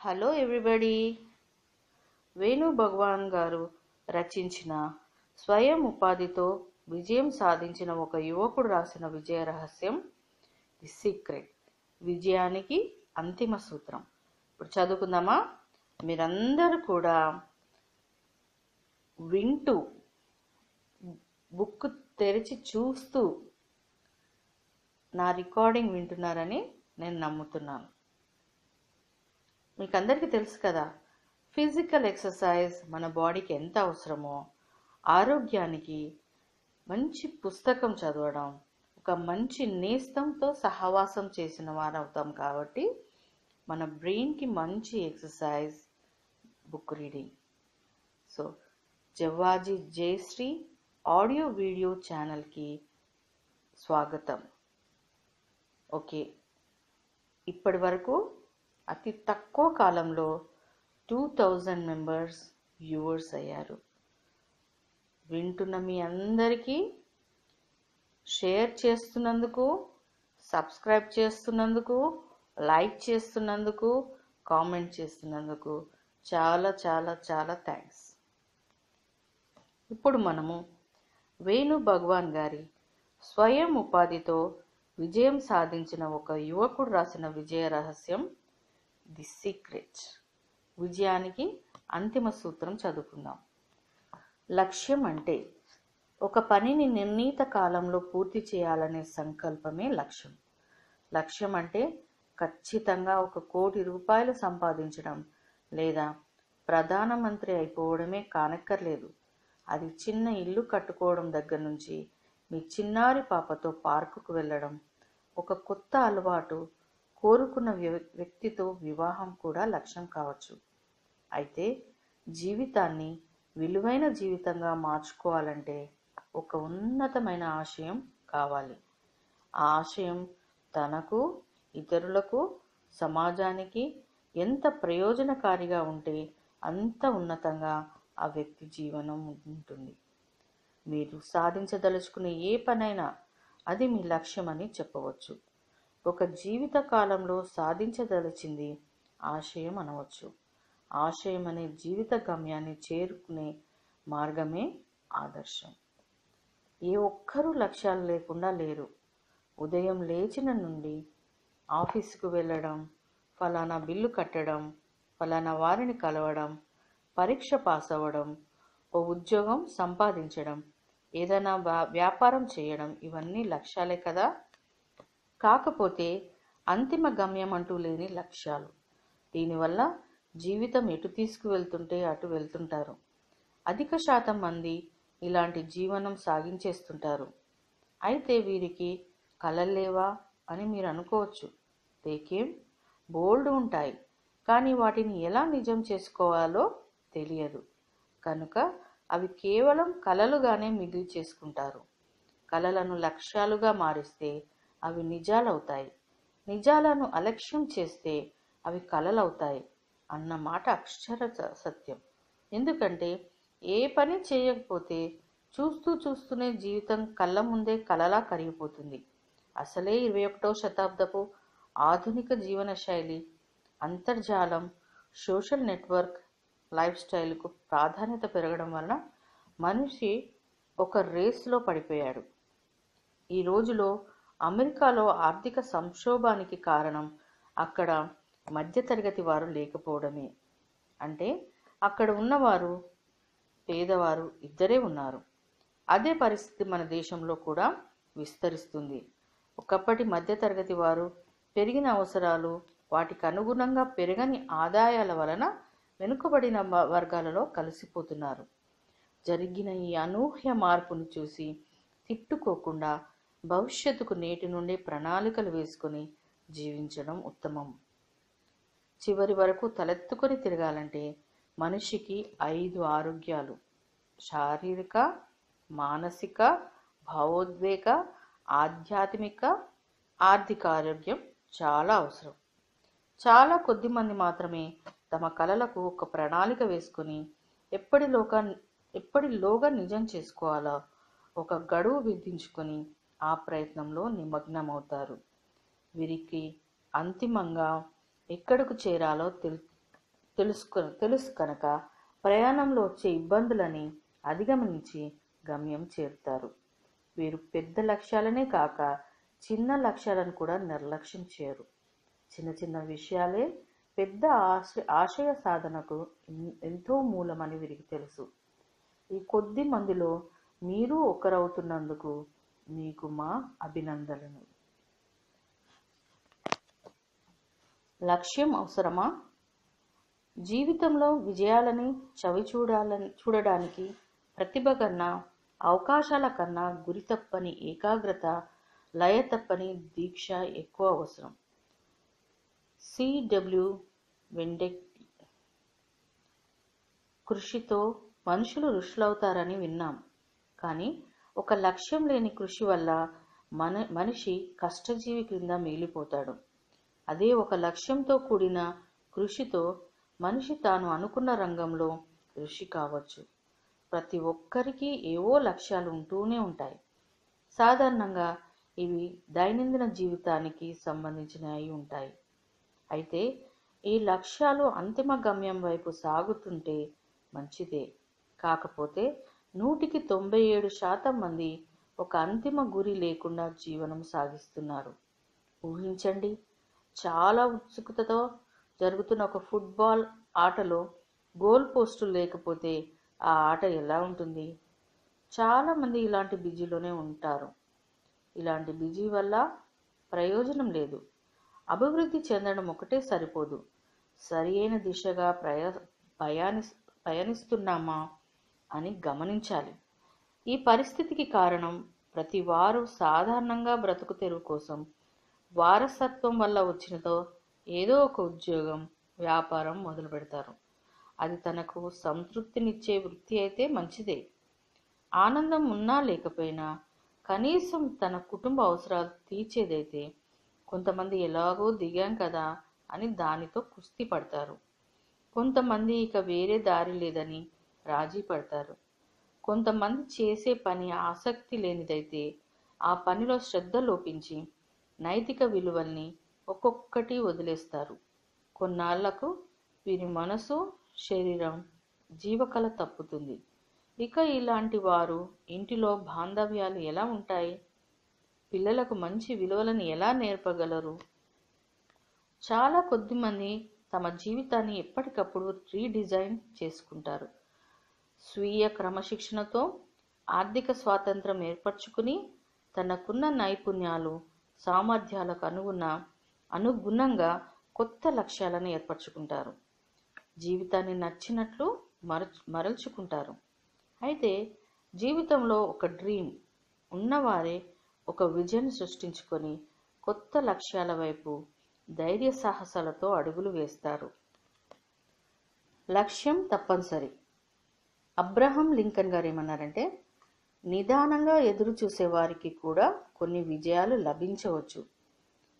Hello everybody. Venu భగవాన్ గారు రచించిన స్వయం ఉపాధితో విజయం సాధించిన ఒక యువకుడు రాసిన విజయ రహస్యం ది సీక్రెట్ విజయానికి అంతిమ సూత్రం. ఇప్పుడు చదువుకుందామా? మీరందరూ కూడా వింటూ బుక్ తెరిచి చూస్తూ నా రికార్డింగ్ వింటున్నారని నేను నమ్ముతున్నాను. మీకు అందరికీ తెలుసు కదా ఫిజికల్ ఎక్సర్సైజ్ మన బాడీకి ఎంత అవసరమో ఆరోగ్యానికి మంచి పుస్తకం చదవడం ఒక మంచి నేస్తంతో సహవాసం చేసిన వారు అవుతాం కాబట్టి మన బ్రెయిన్కి మంచి exercise book reading. So Jawaji Jayashree audio video ఛానల్కి స్వాగతం. ఓకే ఇప్పటి వరకు అతి తక్కువ కాలంలో టూ థౌజండ్ మెంబర్స్ వ్యూవర్స్ అయ్యారు. వింటున్న మీ అందరికీ షేర్ చేస్తున్నందుకు సబ్స్క్రైబ్ చేస్తున్నందుకు లైక్ చేస్తున్నందుకు కామెంట్ చేస్తున్నందుకు చాలా చాలా చాలా థ్యాంక్స్. ఇప్పుడు మనము వేణు భగవాన్ గారి స్వయం ఉపాధితో విజయం సాధించిన ఒక యువకుడు రాసిన విజయ రహస్యం ది సీక్రెట్. విజయానికి అంతిమ సూత్రం చదువుకుందాం. లక్ష్యం అంటే ఒక పనిని నిర్ణీత కాలంలో పూర్తి చేయాలనే సంకల్పమే లక్ష్యం. లక్ష్యం అంటే ఖచ్చితంగా ఒక కోటి రూపాయలు సంపాదించడం లేదా ప్రధానమంత్రి అయిపోవడమే కానక్కర్లేదు. అది చిన్న ఇల్లు కట్టుకోవడం దగ్గర నుంచి మీ చిన్నారి పాపతో పార్కుకు వెళ్ళడం ఒక కొత్త అలవాటు కోరుకున్న వ్యక్తితో వివాహం కూడా లక్ష్యం కావచ్చు. అయితే జీవితాన్ని విలువైన జీవితంగా మార్చుకోవాలంటే ఒక ఉన్నతమైన ఆశయం కావాలి. ఆ ఆశయం తనకు ఇతరులకు సమాజానికి ఎంత ప్రయోజనకారిగా ఉంటే అంత ఉన్నతంగా ఆ వ్యక్తి జీవనం ఉంటుంది. మీరు సాధించదలుచుకునే ఏ పనైనా అది మీ లక్ష్యమని చెప్పవచ్చు. ఒక జీవిత కాలంలో సాధించదలిచింది ఆశయం అనవచ్చు. ఆశయం అనే జీవిత గమ్యాన్ని చేరుకునే మార్గమే ఆదర్శం. ఏ ఒక్కరూ లక్ష్యాలు లేకుండా లేరు. ఉదయం లేచిన నుండి ఆఫీసుకు వెళ్ళడం ఫలానా బిల్లు కట్టడం ఫలానా వారిని కలవడం పరీక్ష పాస్ అవ్వడం ఓ ఉద్యోగం సంపాదించడం ఏదైనా వ్యాపారం చేయడం ఇవన్నీ లక్ష్యాలే కదా? కాకపోతే అంతిమ గమ్యం అంటూ లేని లక్ష్యాలు. దీనివల్ల జీవితం ఎటు తీసుకువెళ్తుంటే అటు వెళ్తుంటారు. అధిక శాతం మంది ఇలాంటి జీవనం సాగించేస్తుంటారు. అయితే వీరికి కలలేవా అని మీరు అనుకోవచ్చు. దేకేం బోల్డ్ ఉంటాయి. కానీ వాటిని ఎలా నిజం చేసుకోవాలో తెలియదు. కనుక అవి కేవలం కలలుగానే మిగిలి చేసుకుంటారు కలలను లక్ష్యాలుగా మారిస్తే అవి నిజాలవుతాయి. నిజాలను అలక్ష్యం చేస్తే అవి కలలవుతాయి అన్న మాట అక్షర సత్యం. ఎందుకంటే ఏ పని చేయకపోతే చూస్తూ చూస్తూనే జీవితం కళ్ళ ముందే కలలా కరిగిపోతుంది. అసలే ఇరవై ఒకటో శతాబ్దపు ఆధునిక జీవన శైలి అంతర్జాలం సోషల్ నెట్వర్క్ లైఫ్ స్టైల్కు ప్రాధాన్యత పెరగడం వలన మనిషి ఒక రేస్లో పడిపోయాడు. ఈ రోజులో అమెరికాలో ఆర్థిక సంక్షోభానికి కారణం అక్కడ మధ్యతరగతి వారు లేకపోవడమే. అంటే అక్కడ ఉన్నవారు పేదవారు ఇద్దరే ఉన్నారు. అదే పరిస్థితి మన దేశంలో కూడా విస్తరిస్తుంది. ఒకప్పటి మధ్యతరగతి వారు పెరిగిన అవసరాలు వాటికి అనుగుణంగా పెరగని ఆదాయాల వలన వెనుకబడిన వర్గాలలో కలిసిపోతున్నారు. జరిగిన ఈ అనూహ్య మార్పును చూసి తిట్టుకోకుండా భవిష్యత్తుకు నేటి నుండి ప్రణాళికలు వేసుకొని జీవించడం ఉత్తమం. చివరి వరకు తలెత్తుకొని తిరగాలంటే మనిషికి ఐదు ఆరోగ్యాలు. శారీరక మానసిక భావోద్వేగ ఆధ్యాత్మిక ఆర్థిక ఆరోగ్యం చాలా అవసరం. చాలా కొద్ది మంది మాత్రమే తమ కళలకు ఒక ప్రణాళిక వేసుకుని ఎప్పటిలోగా ఎప్పటిలోగా నిజం చేసుకోవాలో ఒక గడువు విధించుకొని ఆ ప్రయత్నంలో నిమగ్నమవుతారు. వీరికి అంతిమంగా ఎక్కడకు చేరాలో తెలు తెలుసుకు తెలుసు కనుక ప్రయాణంలో వచ్చే ఇబ్బందులని అధిగమించి గమ్యం చేరుతారు. వీరు పెద్ద లక్ష్యాలనే కాక చిన్న లక్ష్యాలను కూడా నిర్లక్ష్యం చేయరు. చిన్న చిన్న విషయాలే పెద్ద ఆశ ఆశయ సాధనకు ఎంతో మూలమని వీరికి తెలుసు. ఈ కొద్ది మందిలో మీరు ఒకరవుతున్నందుకు మీకు మా అభినందనలు. లక్ష్యం అవసరమా? జీవితంలో విజయాలని చవి చూడాలని చూడడానికి ప్రతిభ కన్నా అవకాశాల కన్నా గురి తప్పని ఏకాగ్రత లయ తప్పని దీక్ష ఎక్కువ అవసరం. సిడబ్ల్యూ వెండెక్ కృషితో మనుషులు ఋషులవుతారని విన్నాం. కానీ ఒక లక్ష్యం లేని కృషి వల్ల మన మనిషి కష్టజీవి క్రింద మిగిలిపోతాడు అదే ఒక లక్ష్యంతో కూడిన కృషితో మనిషి తాను అనుకున్న రంగంలో కృషి కావచ్చు. ప్రతి ఒక్కరికి ఏవో లక్ష్యాలు ఉంటూనే ఉంటాయి. సాధారణంగా ఇవి దైనందిన జీవితానికి సంబంధించినవి ఉంటాయి. అయితే ఈ లక్ష్యాలు అంతిమ గమ్యం వైపు సాగుతుంటే మంచిదే. కాకపోతే నూటికి తొంభై ఏడు శాతం మంది ఒక అంతిమ గురి లేకుండా జీవనం సాగిస్తున్నారు. ఊహించండి చాలా ఉత్సుకతతో జరుగుతున్న ఒక ఫుట్బాల్ ఆటలో గోల్ పోస్టులు లేకపోతే ఆ ఆట ఎలా ఉంటుంది? చాలామంది ఇలాంటి బిజీలోనే ఉంటారు. ఇలాంటి బిజీ వల్ల ప్రయోజనం లేదు. అభివృద్ధి చెందడం ఒకటే సరిపోదు. సరి అయిన దిశగా ప్రయా పయాని పయనిస్తున్నామా అని గమనించాలి. ఈ పరిస్థితికి కారణం ప్రతి వారు సాధారణంగా బ్రతుకు తెరువు కోసం వారసత్వం వల్ల వచ్చినతో ఏదో ఒక ఉద్యోగం వ్యాపారం మొదలు పెడతారు. అది తనకు సంతృప్తినిచ్చే వృత్తి అయితే మంచిదే. ఆనందం ఉన్నా లేకపోయినా కనీసం తన కుటుంబ అవసరాలు తీర్చేదైతే కొంతమంది ఎలాగో దిగాం కదా అని దానితో కుస్తీ పడతారు. కొంతమంది ఇక వేరే దారి లేదని రాజీ పడతారు. కొంతమంది చేసే పని ఆసక్తి లేనిదైతే ఆ పనిలో శ్రద్ధ లోపించి నైతిక విలువల్ని ఒక్కొక్కటి వదిలేస్తారు. కొన్నాళ్ళకు వీరి మనసు శరీరం జీవకళ తప్పుతుంది. ఇక ఇలాంటి వారు ఇంటిలో బాంధవ్యాలు ఎలా ఉంటాయి? పిల్లలకు మంచి విలువలను ఎలా నేర్పగలరు? చాలా కొద్దిమంది తమ జీవితాన్ని ఎప్పటికప్పుడు రీడిజైన్ చేసుకుంటారు. స్వీయ క్రమశిక్షణతో ఆర్థిక స్వాతంత్రం ఏర్పరచుకుని తనకున్న నైపుణ్యాలు సామర్థ్యాలకు అనుగుణ అనుగుణంగా కొత్త లక్ష్యాలను ఏర్పరచుకుంటారు. జీవితాన్ని నచ్చినట్లు మరచు మరల్చుకుంటారు. అయితే జీవితంలో ఒక డ్రీమ్ ఉన్నవారే ఒక విజన్ సృష్టించుకొని కొత్త లక్ష్యాల వైపు ధైర్య సాహసాలతో అడుగులు వేస్తారు. లక్ష్యం తప్పనిసరి. అబ్రహం లింకన్ గారు ఏమన్నారంటే నిదానంగా ఎదురు చూసేవారికి కూడా కొన్ని విజయాలు లభించవచ్చు.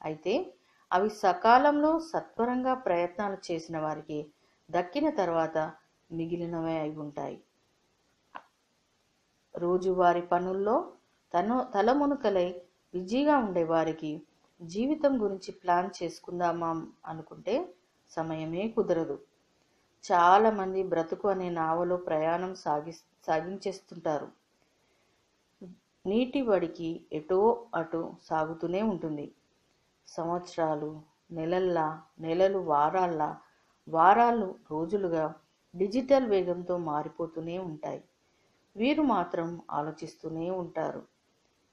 అయితే అవి సకాలంలో సత్వరంగా ప్రయత్నాలు చేసిన వారికి దక్కిన తర్వాత మిగిలినవే అయి ఉంటాయి. రోజువారి పనుల్లో తను తలమునుకలై బిజీగా ఉండే వారికి జీవితం గురించి ప్లాన్ చేసుకుందామా అనుకుంటే సమయమే కుదరదు. చాలామంది బ్రతుకు అనే నావలో ప్రయాణం సాగి సాగించేస్తుంటారు. నీటి వడికి ఎటో అటు సాగుతూనే ఉంటుంది. సంవత్సరాలు నెలల్లా నెలలు వారాల్లా వారాలు రోజులుగా డిజిటల్ వేగంతో మారిపోతూనే ఉంటాయి. వీరు మాత్రం ఆలోచిస్తూనే ఉంటారు.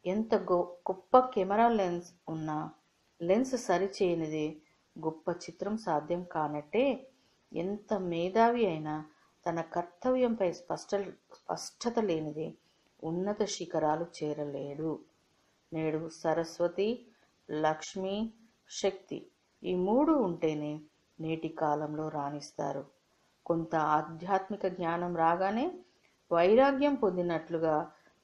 ఎంత గొ గొప్ప కెమెరా లెన్స్ ఉన్నా లెన్స్ సరిచేయనిదే గొప్ప చిత్రం సాధ్యం కానట్టే ఎంత మేధావి అయినా తన కర్తవ్యంపై స్పష్ట స్పష్టత లేనిదే ఉన్నత శిఖరాలు చేరలేడు. నేడు సరస్వతి లక్ష్మి శక్తి ఈ మూడు ఉంటేనే నేటి కాలంలో రాణిస్తారు. కొంత ఆధ్యాత్మిక జ్ఞానం రాగానే వైరాగ్యం పొందినట్లుగా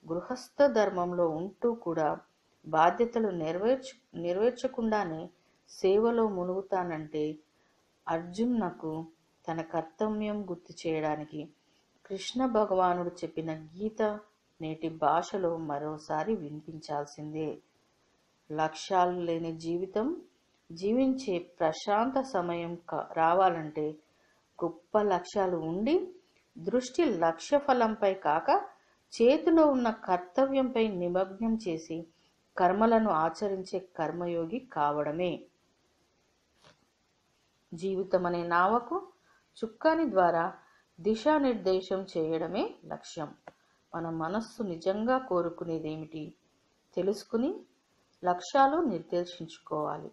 గృహస్థ ధర్మంలో ఉంటూ కూడా బాధ్యతలు నెరవేర్చు నెరవేర్చకుండానే సేవలో మునుగుతానంటే అర్జున్నకు తన కర్తవ్యం గుర్తు చేయడానికి కృష్ణ భగవానుడు చెప్పిన గీత నేటి భాషలో మరోసారి వినిపించాల్సిందే. లక్ష్యాలు లేని జీవితం జీవించే ప్రశాంత సమయం కా- రావాలంటే గొప్ప లక్ష్యాలు ఉండి దృష్టి లక్ష్య ఫలంపై కాక చేతిలో ఉన్న కర్తవ్యంపై నిమగ్నం చేసి కర్మలను ఆచరించే కర్మయోగి కావడమే. జీవితం అనే నావకు చుక్కాని ద్వారా దిశానిర్దేశం చేయడమే లక్ష్యం. మన మనస్సు నిజంగా కోరుకునేదేమిటి? తెలుసుకుని లక్ష్యాలు నిర్దేశించుకోవాలి.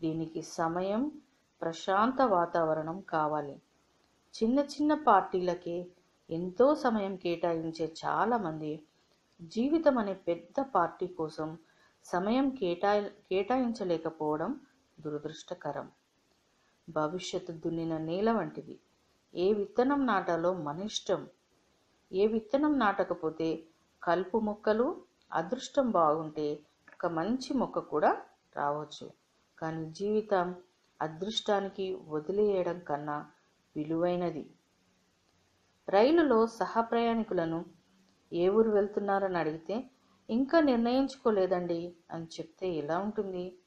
దీనికి సమయం ప్రశాంత వాతావరణం కావాలి. చిన్న చిన్న పార్టీలకే ఎంతో సమయం కేటాయించే చాలామంది జీవితం అనే పెద్ద పార్టీ కోసం సమయం కేటాయి కేటాయించలేకపోవడం దురదృష్టకరం. భవిష్యత్తు దున్నిన నేల వంటిది. ఏ విత్తనం నాటాలో మన ఇష్టం? ఏ విత్తనం నాటకపోతే కలుపు మొక్కలు అదృష్టం బాగుంటే ఒక మంచి మొక్క కూడా రావచ్చు. కానీ జీవితం అదృష్టానికి వదిలేయడం కన్నా విలువైనది. రైలులో సహప్రయాణికులను ఏ ఊరు వెళ్తున్నారని అడిగితే ఇంకా నిర్ణయించుకోలేదండి అని చెప్తే ఎలా ఉంటుంది?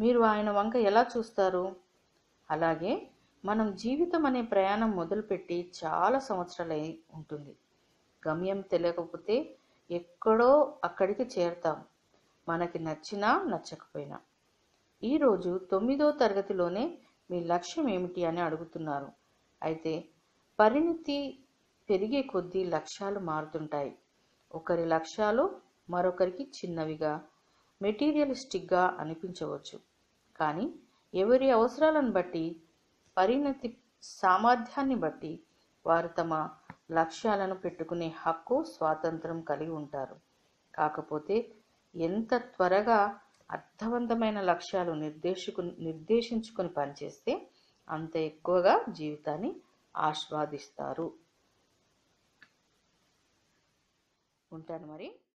మీరు ఆయన వంక ఎలా చూస్తారు? అలాగే మనం జీవితం అనే ప్రయాణం మొదలుపెట్టి చాలా సంవత్సరాలై ఉంటుంది. గమ్యం తెలియకపోతే ఎక్కడో అక్కడికి చేరతాం. మనకి నచ్చినా నచ్చకపోయినా. ఈరోజు తొమ్మిదో తరగతిలోనే మీ లక్ష్యం ఏమిటి అని అడుగుతున్నారు. అయితే పరిణితి పెరిగే కొద్దీ లక్ష్యాలు మారుతుంటాయి. ఒకరి లక్ష్యాలు మరొకరికి చిన్నవిగా మెటీరియలిస్టిక్గా అనిపించవచ్చు. కానీ ఎవరి అవసరాలను బట్టి పరిణతి సామర్థ్యాన్ని బట్టి వారు తమ లక్ష్యాలను పెట్టుకునే హక్కు స్వాతంత్రం కలిగి ఉంటారు. కాకపోతే ఎంత త్వరగా అర్థవంతమైన లక్ష్యాలు నిర్దేశకు నిర్దేశించుకొని పనిచేస్తే అంత ఎక్కువగా జీవితాన్ని ఆస్వాదిస్తారు. ఉంటాను మరి.